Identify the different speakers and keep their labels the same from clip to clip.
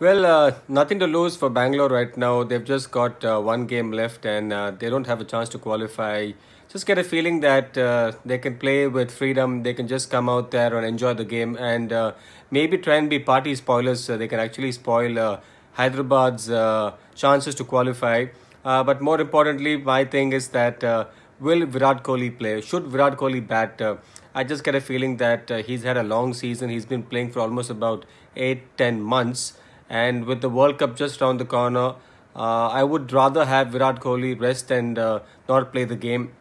Speaker 1: Well, uh, nothing to lose for Bangalore right now. They've just got uh, one game left and uh, they don't have a chance to qualify. Just get a feeling that uh, they can play with freedom. They can just come out there and enjoy the game and uh, maybe try and be party spoilers. So they can actually spoil uh, Hyderabad's chances to qualify. But more importantly, my thing is that will Virat Kohli play? Should Virat Kohli bat? Uh, I just get a feeling that uh, he's had a long season. He's been playing for almost about eight, ten months and with the World Cup just around the corner, uh, I would rather have Virat Kohli rest and uh, not play the game.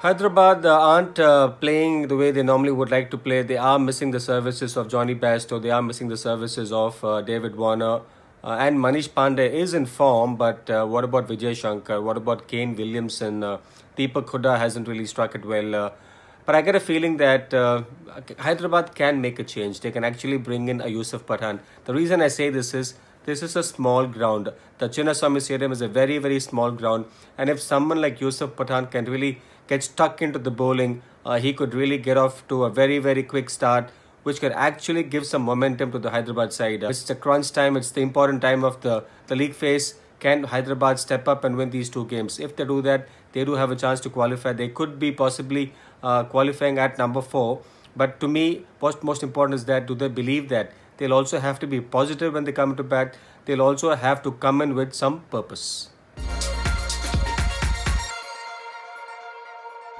Speaker 1: Hyderabad uh, aren't uh, playing the way they normally would like to play. They are missing the services of Jonny Bairstow. They are missing the services of uh, David Warner. Uh, and Manish Pandey is in form, but what about Vijay Shankar? What about Kane Williamson? Deepak Hooda hasn't really struck it well. But I get a feeling that uh, Hyderabad can make a change. They can actually bring in a Yusuf Pathan. The reason I say this is this is a small ground. The Chinnaswamy Stadium is a very, very small ground. And if someone like Yusuf Pathan can really get stuck into the bowling, uh, he could really get off to a very, very quick start, which could actually give some momentum to the Hyderabad side. It's the crunch time, it's the important time of the, the league phase. Can Hyderabad step up and win these two games? If they do that, they do have a chance to qualify. They could be possibly uh, qualifying at number four. But to me, what's most important is that do they believe that they'll also have to be positive when they come to bat? They'll also have to come in with some purpose.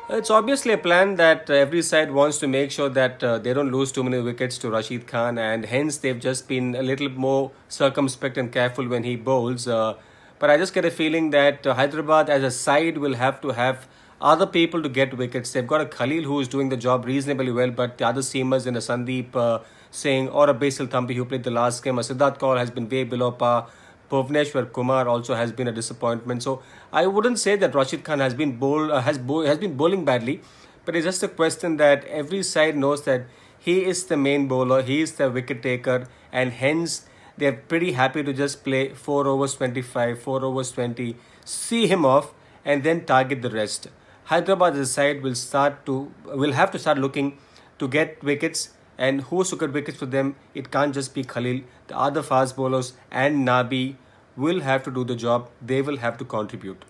Speaker 1: It's obviously a plan that every side wants to make sure that uh, they don't lose too many wickets to Rashid Khan, and hence they've just been a little more circumspect and careful when he bowls. Uh, but I just get a feeling that uh, Hyderabad as a side will have to have other people to get wickets. They've got a Khalil who is doing the job reasonably well, but the other seamers in a Sandeep uh, Singh or a Basil Thampi who played the last game, a Siddharth Kaul has been way below par. Bhuvneshwar Kumar also has been a disappointment. So I wouldn't say that Rashid Khan has been bowl, uh, has bowl, has been bowling badly, but it's just a question that every side knows that he is the main bowler, he is the wicket taker, and hence they're pretty happy to just play 4 overs 25, 4 overs 20, see him off, and then target the rest. Hyderabad as a side will start to will have to start looking to get wickets and who's to get wickets for them. It can't just be Khalil. The other fast bowlers and Nabi will have to do the job. They will have to contribute.